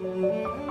Música